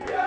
Yeah.